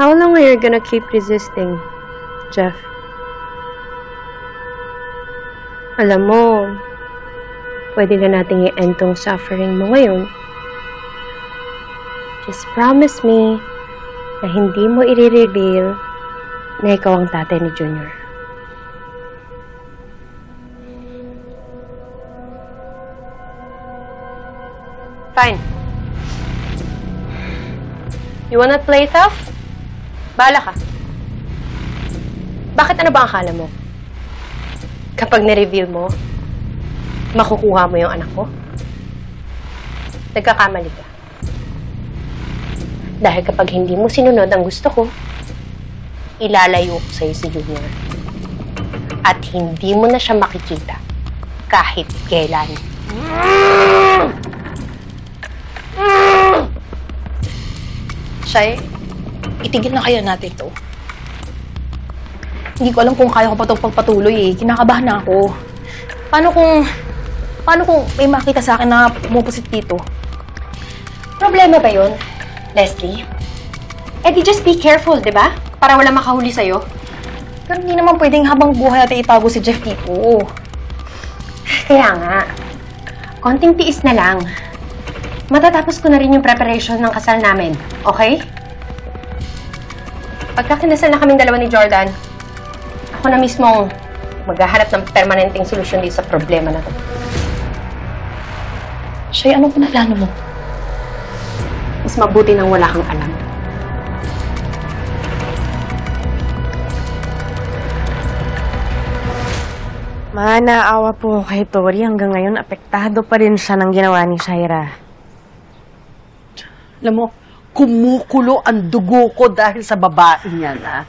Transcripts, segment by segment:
How long are you gonna keep resisting, Jeff? Alam mo, pwede na nating i-end tong suffering mo ngayon. Just promise me na hindi mo i-reveal na ikaw ang tatay ni Junior. Fine. You wanna play tough? Bala ka. Bakit ano ba ang akala mo? Kapag ni-reveal mo, makukuha mo yung anak ko? Nagkakamali ka. Dahil kapag hindi mo sinunod ang gusto ko, ilalayo ko sa'yo si Junior. At hindi mo na siya makikita kahit kailan. Shay, itigil na kaya natin to. Hindi ko alam kung kaya ko pa itong pagpatuloy eh. Kinakabahan na ako. Paano kung... Paano kung may makita sa akin na pumupusit dito? Problema ba yun, Leslie? Eh di just be careful, di ba? Para wala makahuli sa'yo. Pero hindi naman pwedeng habang buhay natin itago si Jeff dito. Kaya nga, konting tiis na lang. Matatapos ko na rin yung preparation ng kasal namin, okay? Pagka kinasal na kaming dalawa ni Jordan, ako na mismong maghahanap ng permanenteng solusyon dito sa problema na to. Shay, anong pinalano mo? Mas mabuti nang wala kang alam. Ma, naawa po kay Tori. Hanggang ngayon, apektado pa rin siya ng ginawa ni Shaira. Alam mo, kumukulo ang dugo ko dahil sa babae niyan, ha?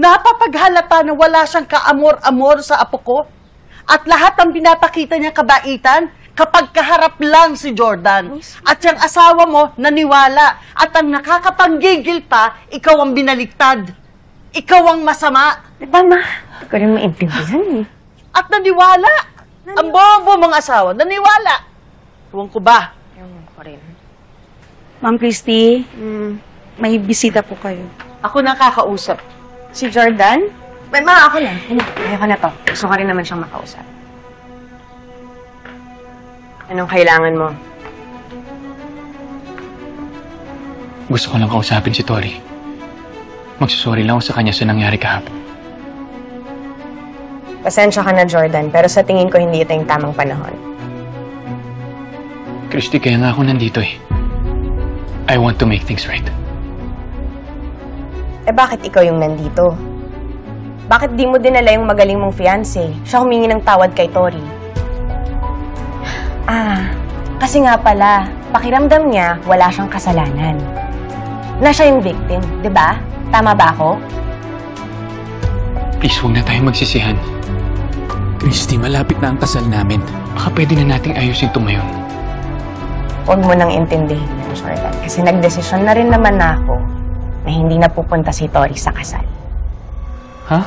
Napapaghalata na wala siyang kaamor-amor sa apo ko. At lahat ng pinapakita niya kabaitan, kapag kaharap lang si Jordan. At yung asawa mo, naniwala. At ang nakakapanggigil pa, ikaw ang binaliktad. Ikaw ang masama. Di ba, ma? Hindi ko rin maintindihan eh. At naniwala. Ang bobo mga asawa, naniwala. Tuwang ko ba? Ewan ko rin. Ma'am Christy, may bisita po kayo. Ako nakakausap. Si Jordan? May ma, ako na. Ayoko na to. Gusto ko rin naman siyang makausap. Anong kailangan mo? Gusto ko lang kausapin si Tori. Magsusori lang ako sa kanya sa nangyari kahapon. Pasensya ka na, Jordan, pero sa tingin ko hindi ito yung tamang panahon. Christy, kaya nga ako nandito eh. I want to make things right. Eh bakit ikaw yung nandito? Bakit di mo dinala yung magaling mong fiancé? Siya humingi ng tawad kay Tori. Ah, kasi nga pala, pakiramdam niya wala siyang kasalanan. Na siya yung victim, di ba? Tama ba ako? Please, huwag na tayo magsisihan. Christy, malapit na ang kasal namin. Baka pwede na nating ayusin ito ngayon. Huwag mo nang intindihin yan, Jordan. Kasi nagdesisyon na rin naman na ako na hindi na pupunta si Tori sa kasal. Ha?